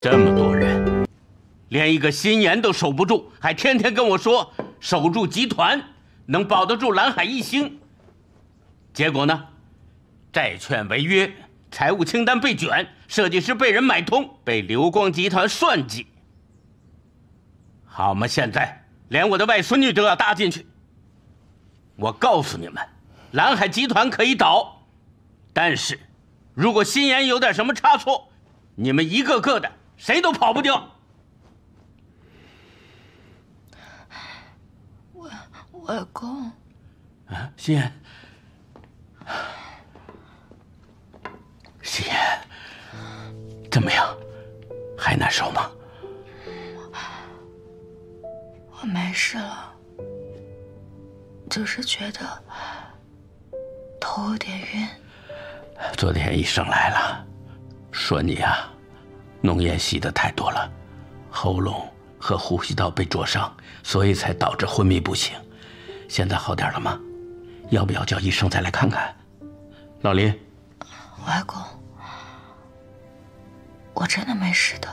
这么多人，连一个心妍都守不住，还天天跟我说守住集团能保得住蓝海一星。结果呢，债券违约，财务清单被卷，设计师被人买通，被流光集团算计。好嘛，现在连我的外孙女都要搭进去。我告诉你们，蓝海集团可以倒，但是，如果心妍有点什么差错，你们一个个的。谁都跑不掉。外外公，啊，心妍，心妍，怎么样？还难受吗？我没事了，只是觉得头有点晕。昨天医生来了，说你呀。浓烟吸的太多了，喉咙和呼吸道被灼伤，所以才导致昏迷不醒。现在好点了吗？要不要叫医生再来看看？老林，外公，我真的没事的。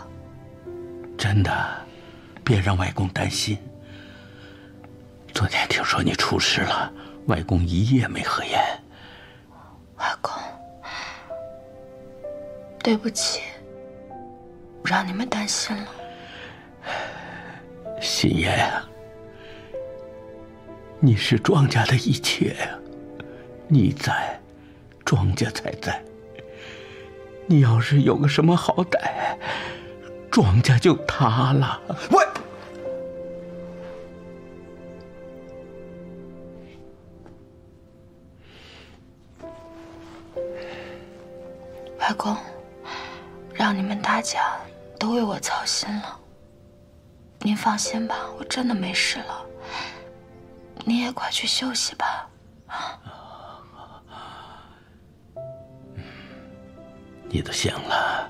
真的，别让外公担心。昨天听说你出事了，外公一夜没合眼。外公，对不起。让你们担心了，心妍啊，你是庄家的一切呀，你在，庄家才在。你要是有个什么好歹，庄家就塌了。喂，外公，让你们大家。都为我操心了，您放心吧，我真的没事了。你也快去休息吧，啊。你都醒了，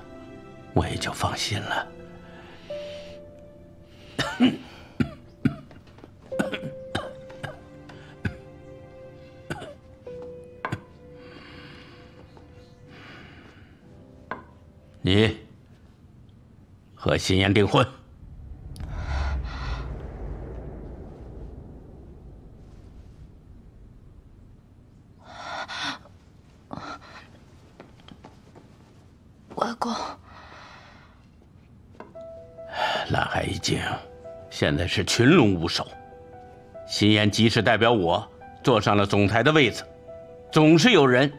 我也就放心了。你。和新妍订婚，外公。蓝海已经现在是群龙无首，新妍即使代表我坐上了总裁的位子，总是有人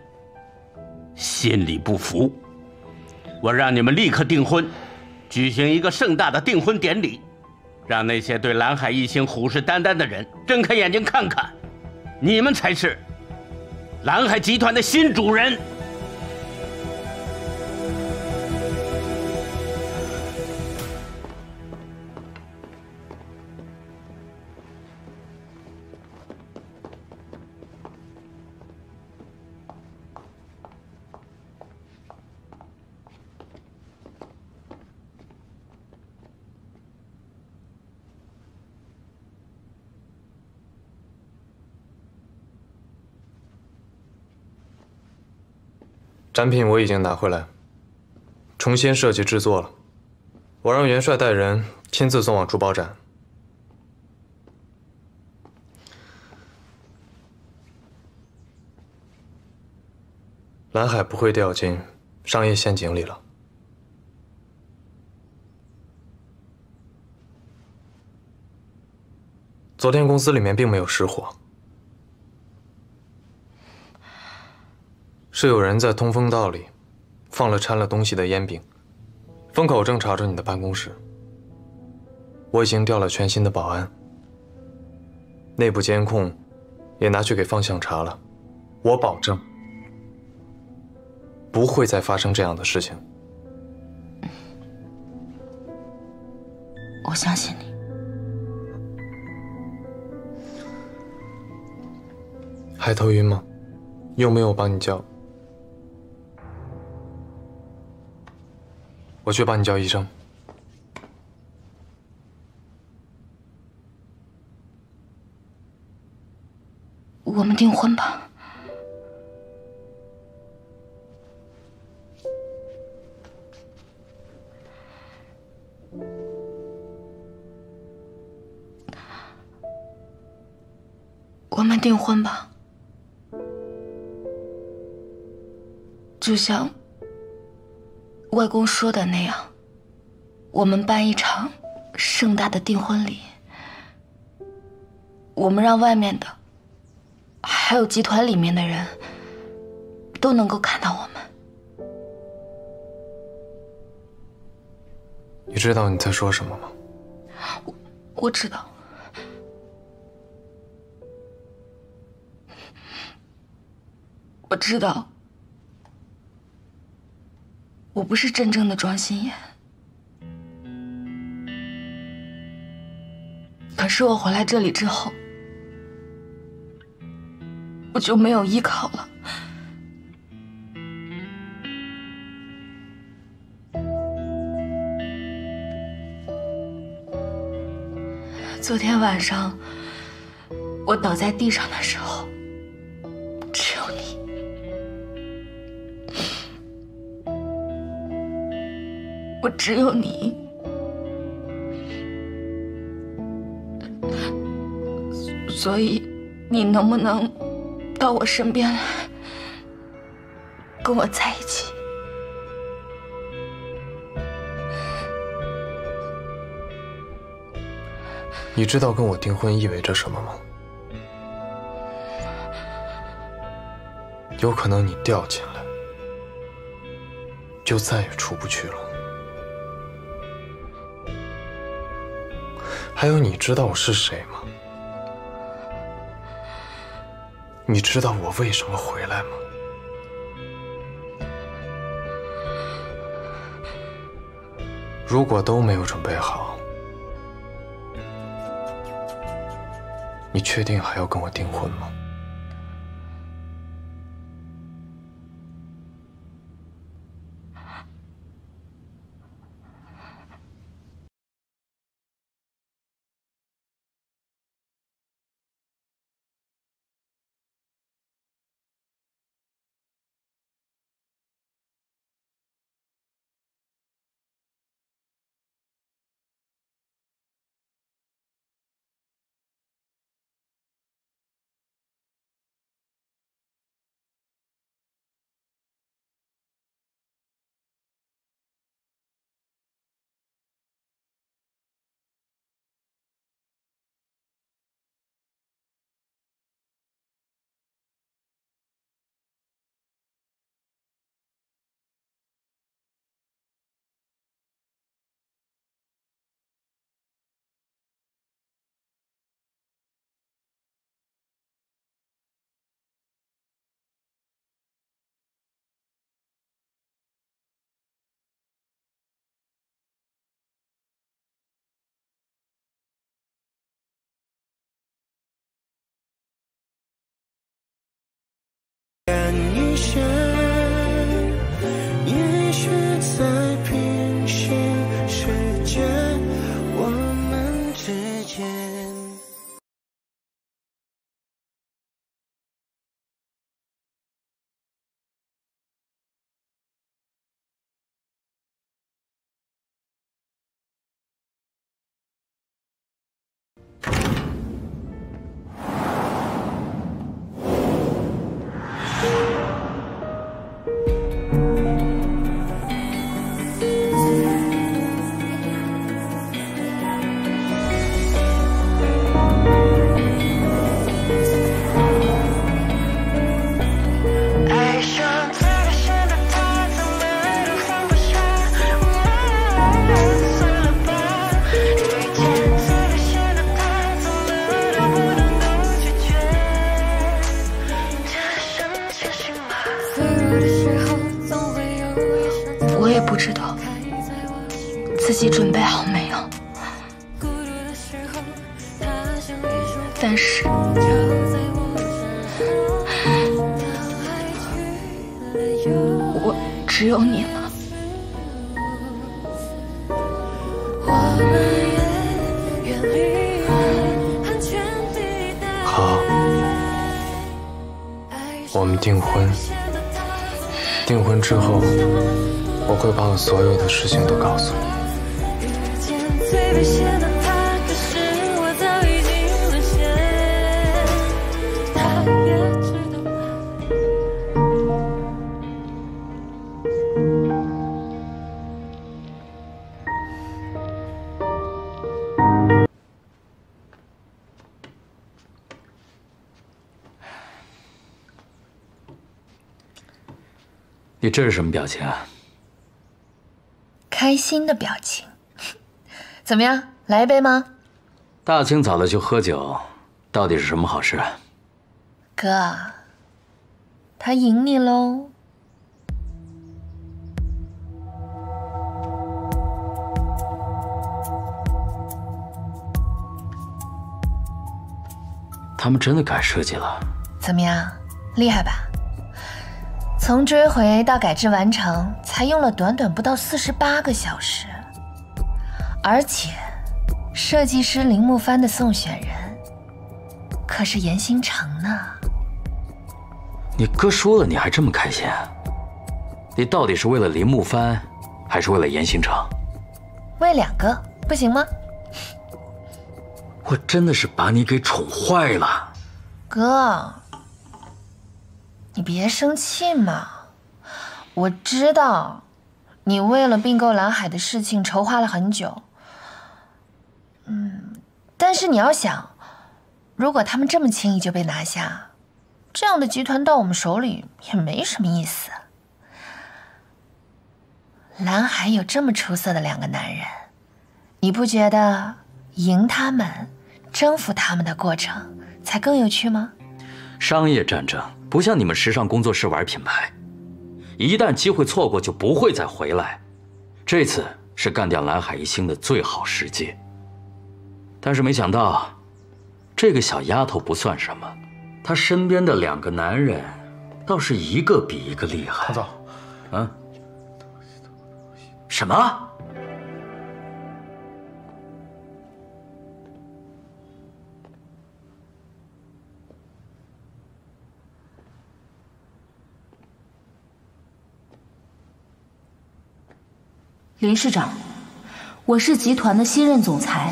心里不服。我让你们立刻订婚。举行一个盛大的订婚典礼，让那些对蓝海一星虎视眈眈的人睁开眼睛看看，你们才是蓝海集团的新主人。展品我已经拿回来，重新设计制作了。我让元帅带人亲自送往珠宝展。蓝海不会掉进商业陷阱里了。昨天公司里面并没有失火。是有人在通风道里放了掺了东西的烟饼，风口正朝着你的办公室。我已经调了全新的保安，内部监控也拿去给方向查了，我保证不会再发生这样的事情。我相信你。还头晕吗？用不用我帮你叫？我去帮你叫医生。我们订婚吧。我们订婚吧，就像外公说的那样，我们办一场盛大的订婚礼。我们让外面的，还有集团里面的人，都能够看到我们。你知道你在说什么吗？我我知道，我知道，我不是真正的庄心妍。可是我回来这里之后。我就没有依靠了。昨天晚上，我倒在地上的时候，我只有你，所以你能不能？到我身边来，跟我在一起。你知道跟我订婚意味着什么吗？有可能你掉进来，就再也出不去了。还有，你知道我是谁吗？你知道我为什么回来吗？如果都没有准备好，你确定还要跟我订婚吗？订婚。订婚之后，我会把我所有的事情都告诉你。你这是什么表情啊？开心的表情。怎么样，来一杯吗？大清早的就喝酒，到底是什么好事啊？哥，他赢你喽。他们真的改设计了？怎么样，厉害吧？从追回到改制完成，才用了短短不到四十八个小时，而且，设计师林木帆的送选人可是严新成呢。你哥说了，你还这么开心？啊？你到底是为了林木帆，还是为了严新成？为两个不行吗？我真的是把你给宠坏了，哥，你别生气嘛。我知道，你为了并购蓝海的事情筹划了很久。嗯，但是你要想，如果他们这么轻易就被拿下，这样的集团到我们手里也没什么意思。蓝海有这么出色的两个男人，你不觉得赢他们？征服他们的过程才更有趣吗？商业战争不像你们时尚工作室玩品牌，一旦机会错过就不会再回来。这次是干掉蓝海一星的最好时机。但是没想到，这个小丫头不算什么，她身边的两个男人倒是一个比一个厉害。唐总，啊？什么？林市长，我是集团的新任总裁，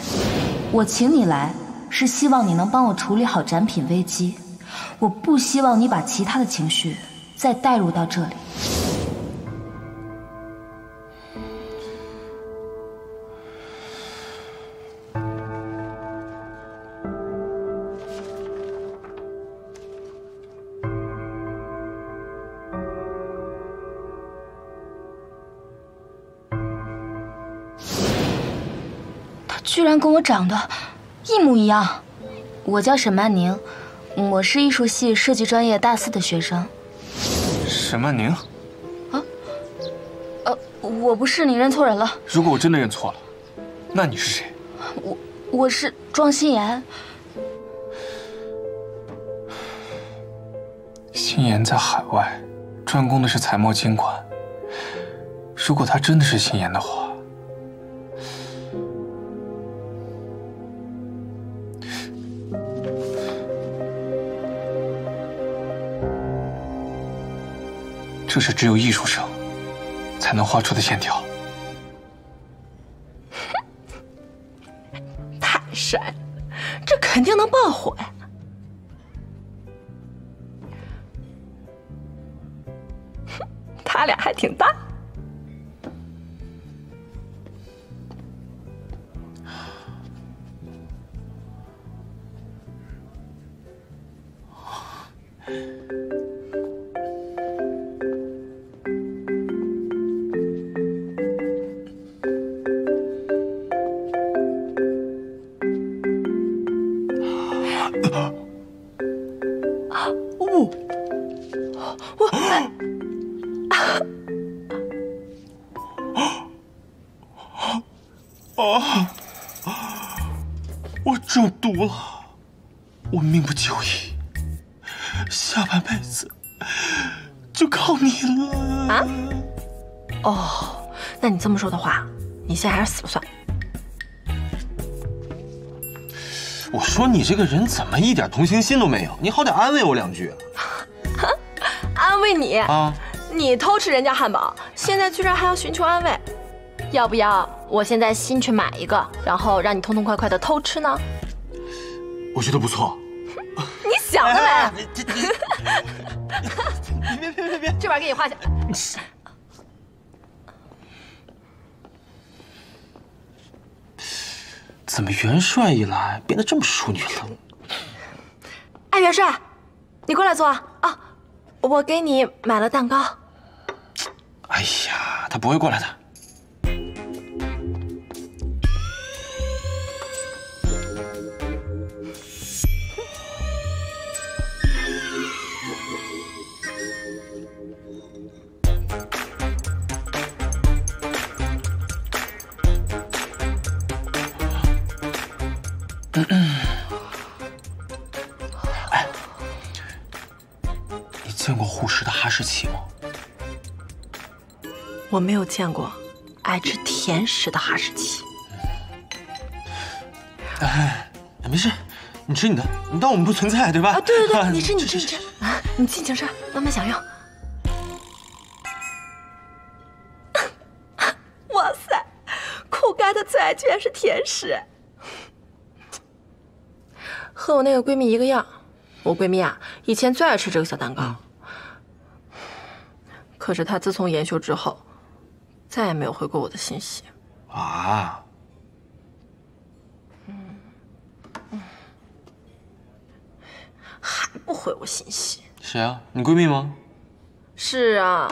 我请你来是希望你能帮我处理好展品危机，我不希望你把其他的情绪再带入到这里。居然跟我长得一模一样。我叫沈曼宁，我是艺术系设计专业大四的学生。沈曼宁？啊？呃，我不是，你认错人了。如果我真的认错了，那你是谁？我我是庄心妍。心妍在海外，专攻的是财贸金管。如果她真的是心妍的话。这是只有艺术生才能画出的线条，太帅了，这肯定能爆火呀！他俩还挺搭。这个人怎么一点同情心都没有？你好歹安慰我两句。安慰你啊？你偷吃人家汉堡，现在居然还要寻求安慰，要不要？我现在新去买一个，然后让你痛痛快快的偷吃呢？我觉得不错。你想得美！别别别别别！这玩意给你画下。怎么元帅一来变得这么淑女了？哎，元帅，你过来坐啊！我给你买了蛋糕。哎呀，他不会过来的。哈士奇吗？我没有见过爱吃甜食的哈士奇。哎，没事，你吃你的，你当我们不存在，对吧？啊，对对对，你吃你吃你吃，啊，你尽情吃，慢慢享用。哇塞，酷盖的最爱居然是甜食。和我那个闺蜜一个样，我闺蜜啊，以前最爱吃这个小蛋糕。可是他自从研修之后，再也没有回过我的信息。啊？嗯嗯，还不回我信息？谁啊？你闺蜜吗？是啊，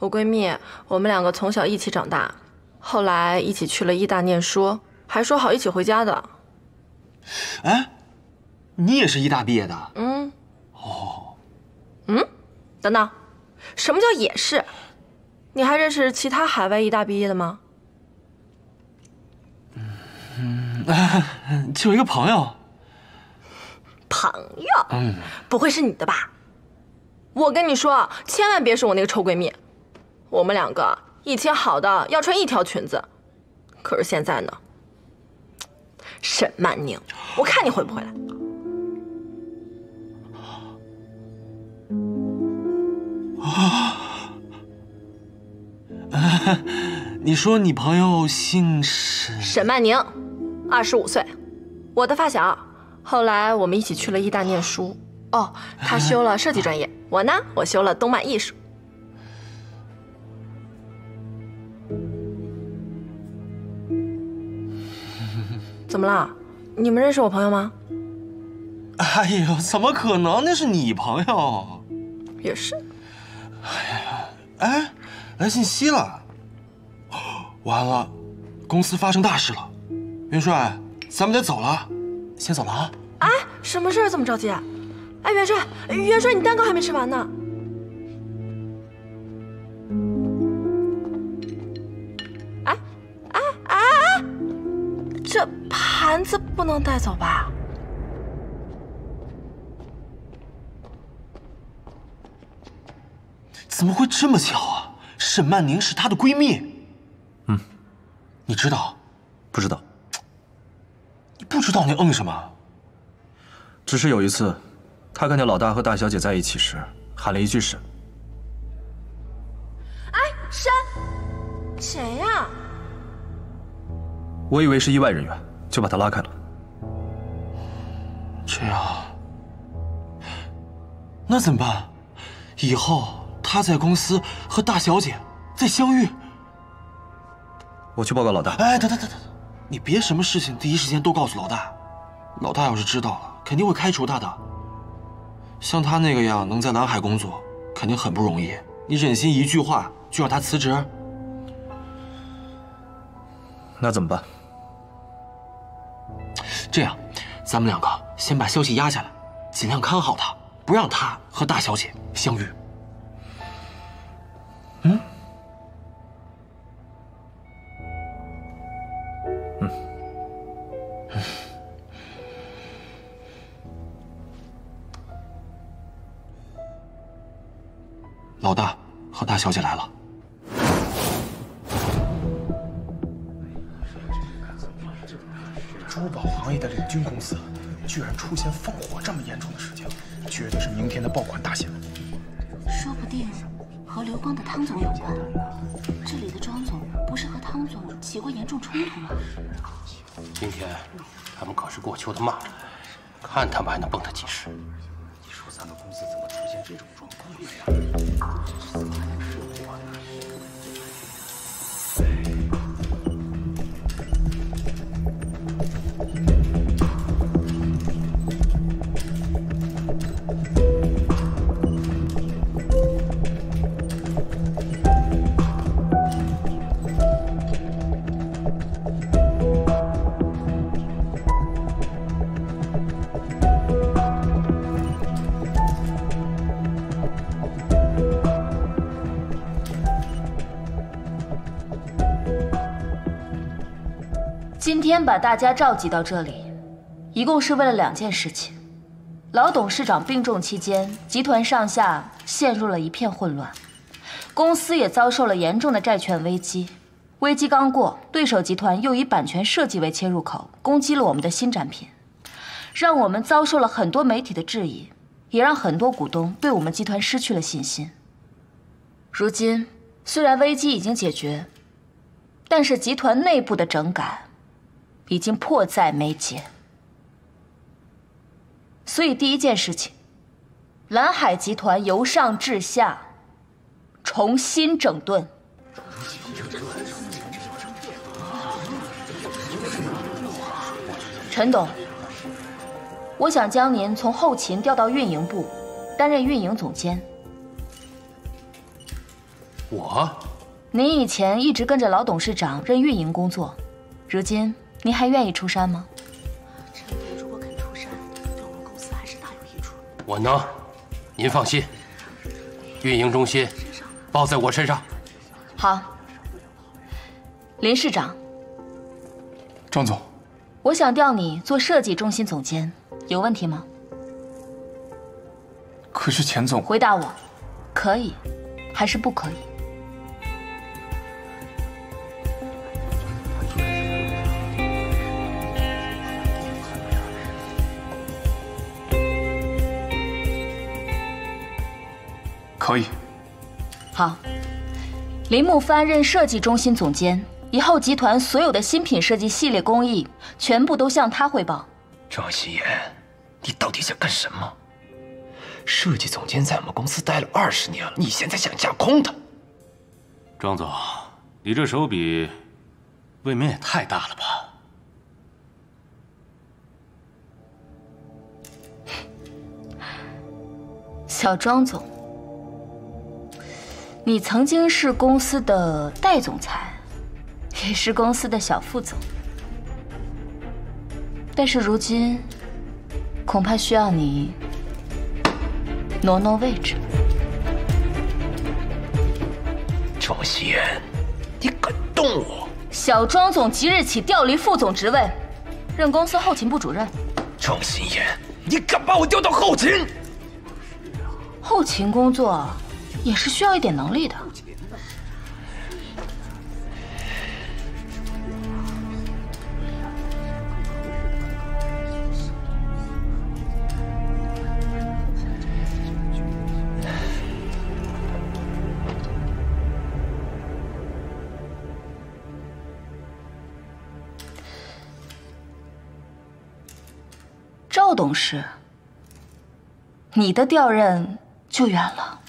我闺蜜，我们两个从小一起长大，后来一起去了医大念书，还说好一起回家的。哎。你也是医大毕业的？嗯。哦。嗯，等等，什么叫也是？你还认识其他海外医大毕业的吗？嗯，就一个朋友。朋友？嗯，不会是你的吧？我跟你说，千万别是我那个臭闺蜜。我们两个以前好的要穿一条裙子，可是现在呢？沈曼宁，我看你回不回来。你说你朋友姓沈？沈曼宁，二十五岁，我的发小。后来我们一起去了医大念书。哦，他修了设计专业，我呢，我修了动漫艺术。怎么了？你们认识我朋友吗？哎呦，怎么可能？那是你朋友。也是。哎呀，哎，来信息了！完了，公司发生大事了。元帅，咱们得走了，先走了啊！哎，什么事儿这么着急？哎，元帅，元帅，你蛋糕还没吃完呢。哎，哎哎哎，这盘子不能带走吧？怎么会这么巧啊？沈曼宁是她的闺蜜。嗯，你知道？不知道。你不知道你嗯什么？只是有一次，他看见老大和大小姐在一起时，喊了一句“沈”。哎，沈，谁呀？我以为是意外人员，就把他拉开了。这样，那怎么办？以后？他在公司和大小姐再相遇，我去报告老大。哎，等等等等，你别什么事情第一时间都告诉老大，老大要是知道了，肯定会开除他的。像他那个样能在南海工作，肯定很不容易。你忍心一句话就让他辞职？那怎么办？这样，咱们两个先把消息压下来，尽量看好他，不让他和大小姐相遇。嗯，嗯，老大和大小姐来了。珠宝行业的领军公司，居然出现放火这么严重的事情，绝对是明天的爆款大新闻。说不定。和刘光的汤总有关。这里的庄总不是和汤总起过严重冲突吗？今天他们可是过秋的骂着，看他们还能蹦跶几时。你说咱们公司这种状况了呀？把大家召集到这里，一共是为了两件事情。老董事长病重期间，集团上下陷入了一片混乱，公司也遭受了严重的债权危机。危机刚过，对手集团又以版权设计为切入口，攻击了我们的新展品，让我们遭受了很多媒体的质疑，也让很多股东对我们集团失去了信心。如今，虽然危机已经解决，但是集团内部的整改已经迫在眉睫。所以第一件事情，蓝海集团由上至下重新整顿。陈董，我想将您从后勤调到运营部，担任运营总监。我，您以前一直跟着老董事长任运营工作，如今您还愿意出山吗？陈总如果肯出山，对我们公司还是大有益处。我能，您放心。运营中心包在我身上。好，林市长，张总，我想调你做设计中心总监，有问题吗？可是钱总，回答我，可以，还是不可以？可以。好，林木帆任设计中心总监，以后集团所有的新品设计系列工艺全部都向他汇报。庄心妍，你到底想干什么？设计总监在我们公司待了二十年了，你现在想架空他？庄总，你这手笔，未免也太大了吧？小庄总，你曾经是公司的代总裁，也是公司的小副总，但是如今恐怕需要你挪挪位置。庄心妍，你敢动我？小庄总即日起调离副总职位，任公司后勤部主任。庄心妍，你敢把我调到后勤？后勤工作也是需要一点能力的。赵董事，你的调任就远了。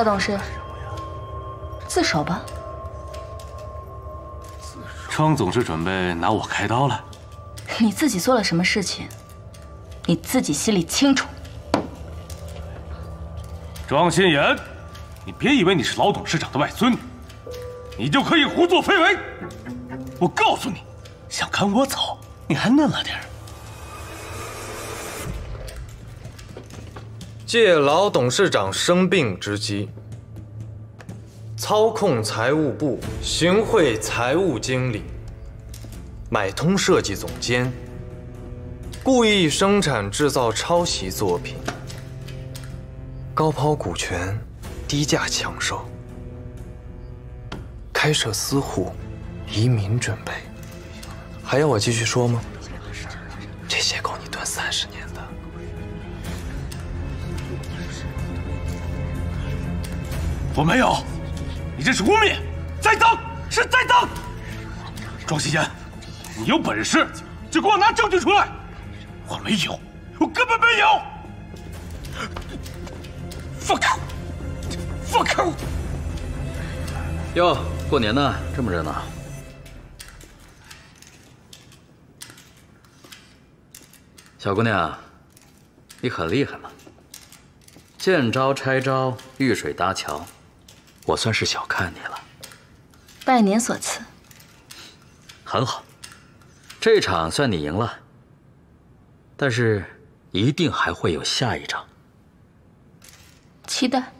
赵董事，自首吧。庄总是准备拿我开刀了？你自己做了什么事情，你自己心里清楚。庄心妍，你别以为你是老董事长的外孙女，你就可以胡作非为。我告诉你，想赶我走，你还嫩了点儿。借老董事长生病之机，操控财务部行贿财务经理，买通设计总监，故意生产制造抄袭作品，高抛股权，低价抢售，开设私户，移民准备，还要我继续说吗？这些工我没有，你这是污蔑，栽赃，是栽赃！庄心妍，你有本事就给我拿证据出来！我没有，我根本没有！放开我！放开我！哟，过年呢，这么热闹。小姑娘，你很厉害嘛！见招拆招，遇水搭桥，我算是小看你了。拜年所赐。很好，这场算你赢了。但是，一定还会有下一场。期待。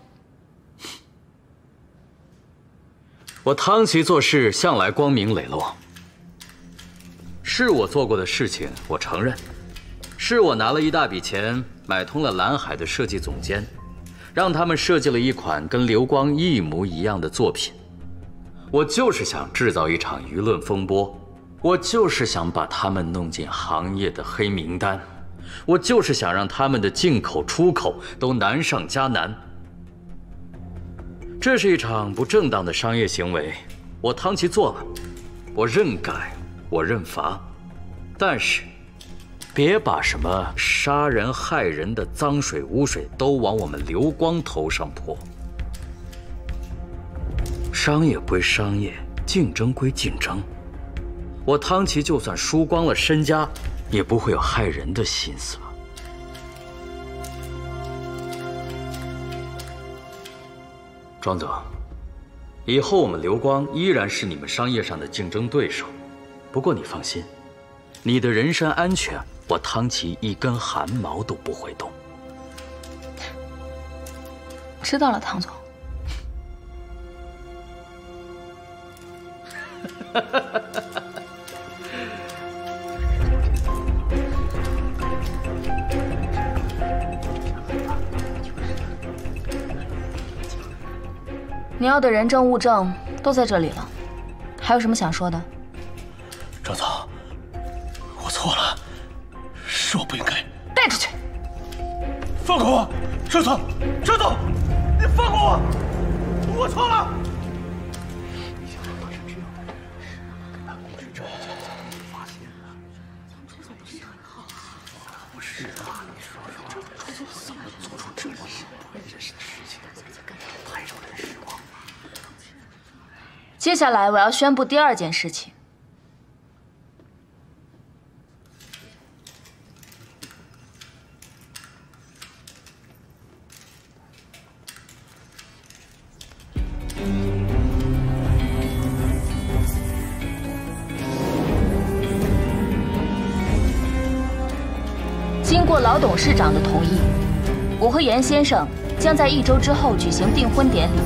我汤琪做事向来光明磊落，是我做过的事情，我承认。是我拿了一大笔钱买通了蓝海的设计总监，让他们设计了一款跟流光一模一样的作品。我就是想制造一场舆论风波，我就是想把他们弄进行业的黑名单，我就是想让他们的进口出口都难上加难。这是一场不正当的商业行为，我汤齐做了，我认改，我认罚，但是。别把什么杀人害人的脏水污水都往我们流光头上泼。商业归商业，竞争归竞争。我汤齐就算输光了身家，也不会有害人的心思吧？庄总，以后我们流光依然是你们商业上的竞争对手。不过你放心，你的人身安全。我汤琪一根汗毛都不会动。知道了，汤总。你要的人证物证都在这里了，还有什么想说的？是我不应该带出去，放过我，车总，车总，你放过我，我错了。接下来我要宣布第二件事情。市长的同意，我和严先生将在一周之后举行订婚典礼。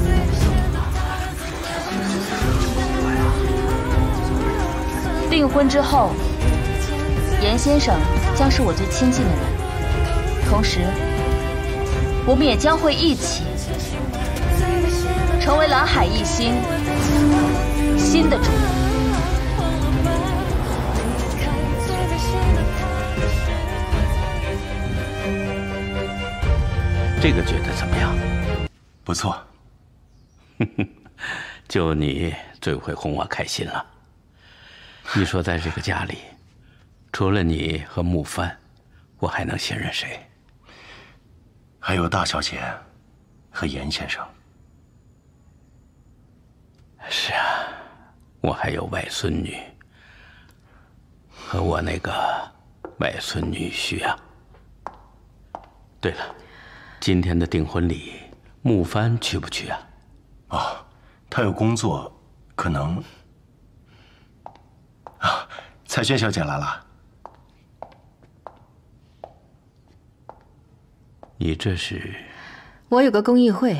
订婚之后，严先生将是我最亲近的人，同时，我们也将会一起成为蓝海一星新的主人。这个觉得怎么样？不错。哼 哼就你最会哄我开心了。你说，在这个家里，除了你和木帆，我还能信任谁？还有大小姐和严先生。是啊，我还有外孙女和我那个外孙女婿啊。对了。今天的订婚礼，木帆去不去啊？哦，他有工作，可能。啊，彩萱小姐来了。你这是？我有个公益会，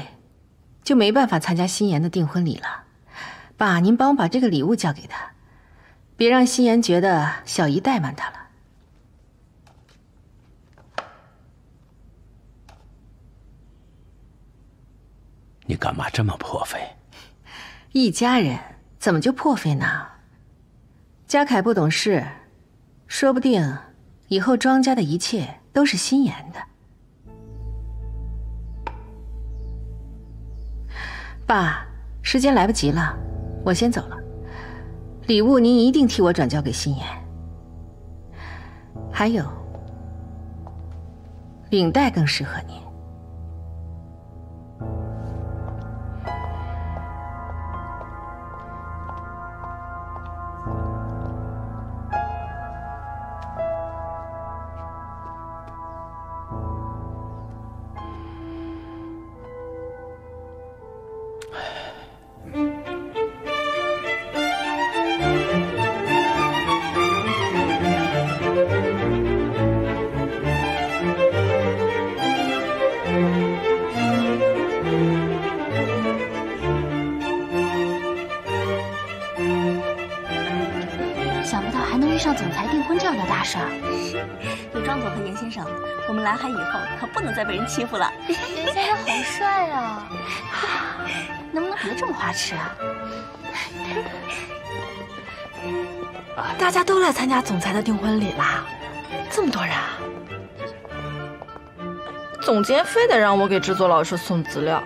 就没办法参加心妍的订婚礼了。爸，您帮我把这个礼物交给他，别让心妍觉得小姨怠慢她了。你干嘛这么破费？一家人怎么就破费呢？嘉凯不懂事，说不定以后庄家的一切都是心妍的。爸，时间来不及了，我先走了。礼物您一定替我转交给心妍。还有，领带更适合您。欺负了。严先生好帅啊！能不能别这么花痴啊？大家都来参加总裁的订婚礼啦，这么多人啊！总监非得让我给制作老师送资料，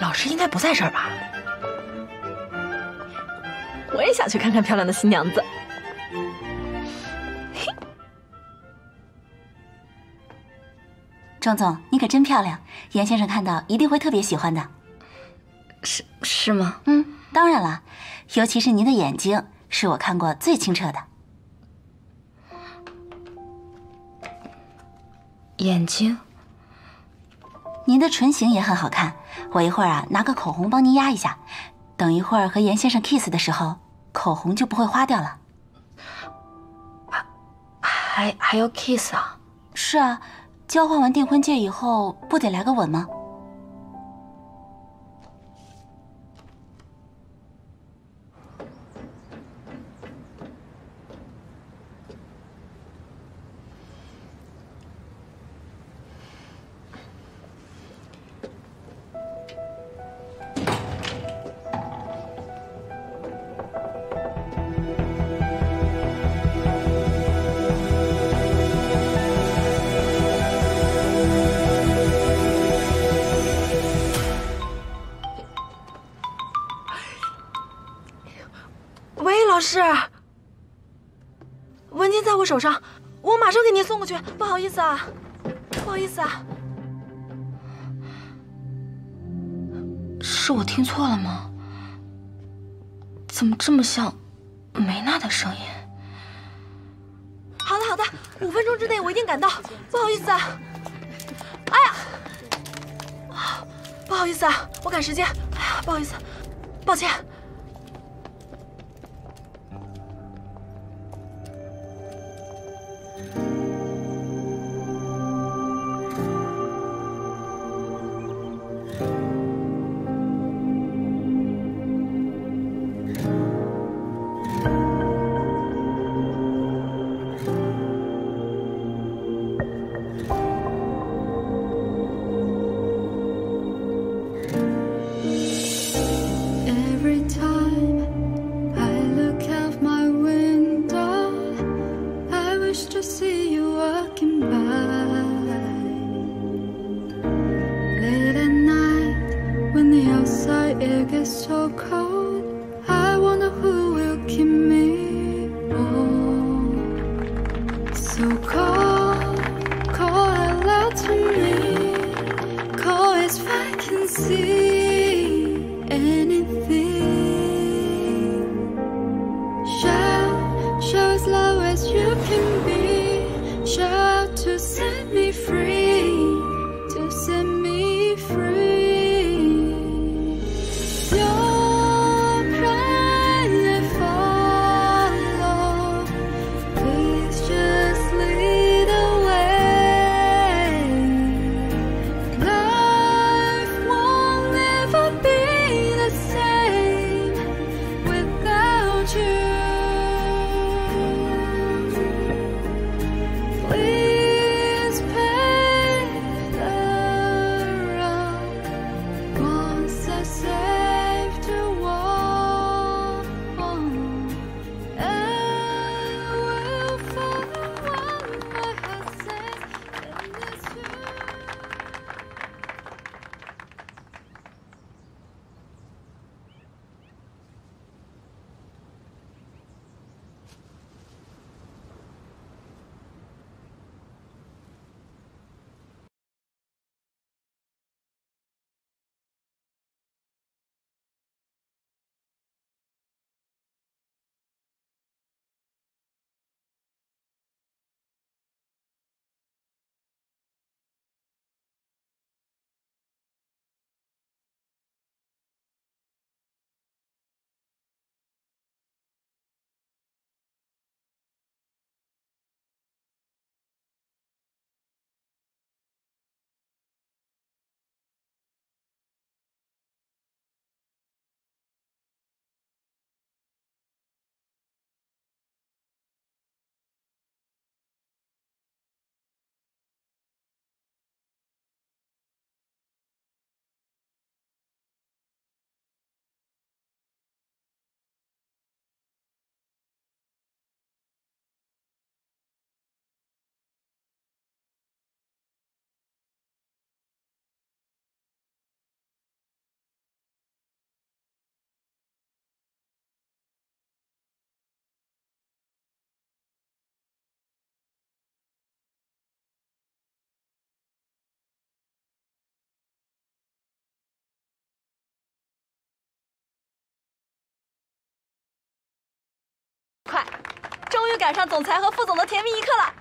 老师应该不在这儿吧？我也想去看看漂亮的新娘子。庄总，你可真漂亮，严先生看到一定会特别喜欢的。是是吗？嗯，当然了，尤其是您的眼睛，是我看过最清澈的。眼睛，您的唇形也很好看。我一会儿啊，拿个口红帮您压一下，等一会儿和严先生 kiss 的时候，口红就不会花掉了。还还要 kiss 啊？是啊，交换完订婚戒以后，不得来个吻吗？是，文件在我手上，我马上给您送过去。不好意思啊，不好意思啊，是我听错了吗？怎么这么像梅娜的声音？好的，好的，五分钟之内我一定赶到。不好意思啊，哎呀，不好意思啊，我赶时间。哎呀，不好意思，抱歉。We 快，终于赶上总裁和副总的甜蜜一刻了。